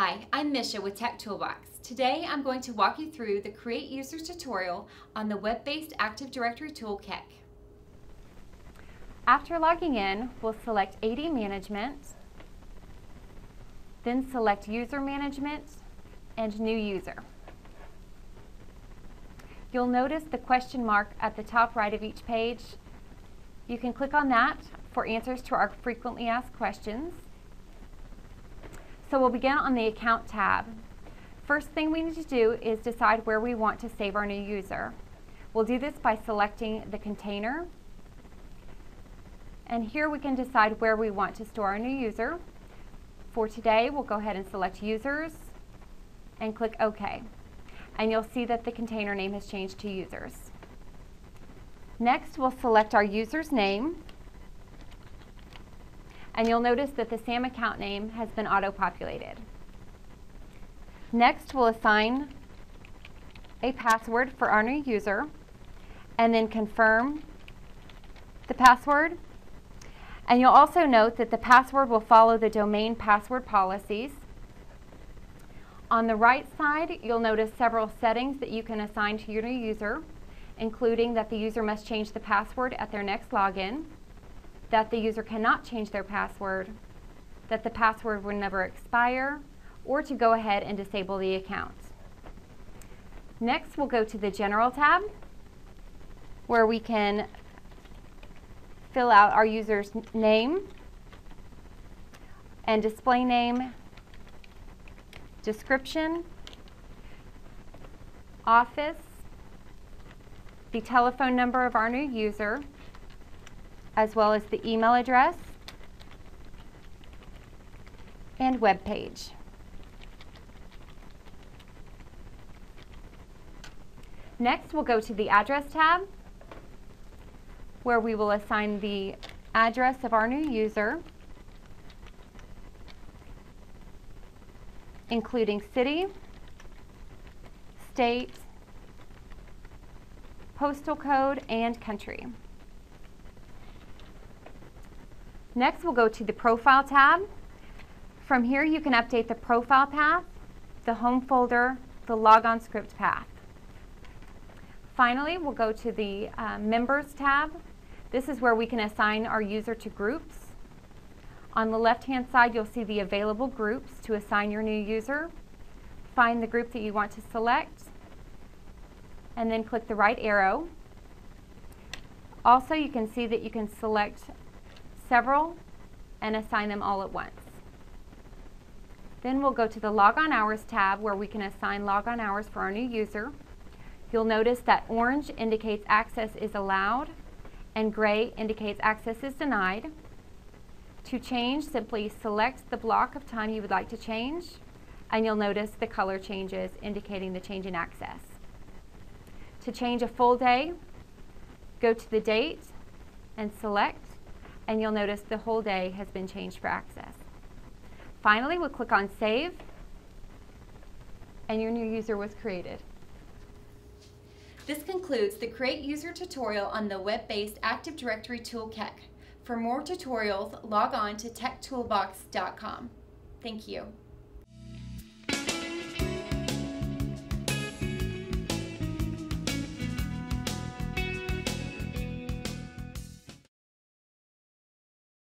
Hi, I'm Misha with Tech Toolbox. Today I'm going to walk you through the Create Users tutorial on the web-based Active Directory tool KECK. After logging in, we'll select AD Management, then select User Management and New User. You'll notice the question mark at the top right of each page. You can click on that for answers to our frequently asked questions. So we'll begin on the Account tab. First thing we need to do is decide where we want to save our new user. We'll do this by selecting the container. And here we can decide where we want to store our new user. For today, we'll go ahead and select Users and click OK. And you'll see that the container name has changed to Users. Next, we'll select our user's name. And you'll notice that the SAM account name has been auto-populated. Next, we'll assign a password for our new user and then confirm the password. And you'll also note that the password will follow the domain password policies. On the right side, you'll notice several settings that you can assign to your new user including that the user must change the password at their next login, that the user cannot change their password, that the password will never expire, or to go ahead and disable the account. Next, we'll go to the General tab, where we can fill out our user's name and display name, description, office, the telephone number of our new user, as well as the email address and web page. Next, we'll go to the Address tab, where we will assign the address of our new user, including city, state, postal code, and country. Next, we'll go to the Profile tab. From here, you can update the profile path, the home folder, the logon script path. Finally, we'll go to the uh, Members tab. This is where we can assign our user to groups. On the left-hand side, you'll see the available groups to assign your new user. Find the group that you want to select and then click the right arrow. Also, you can see that you can select several and assign them all at once. Then we'll go to the Logon Hours tab where we can assign logon hours for our new user. You'll notice that orange indicates access is allowed and gray indicates access is denied. To change, simply select the block of time you would like to change and you'll notice the color changes indicating the change in access. To change a full day, go to the date and select, and you'll notice the whole day has been changed for access. Finally, we'll click on Save, and your new user was created. This concludes the Create User tutorial on the web-based Active Directory tool KECK. For more tutorials, log on to techtoolbox.com. Thank you.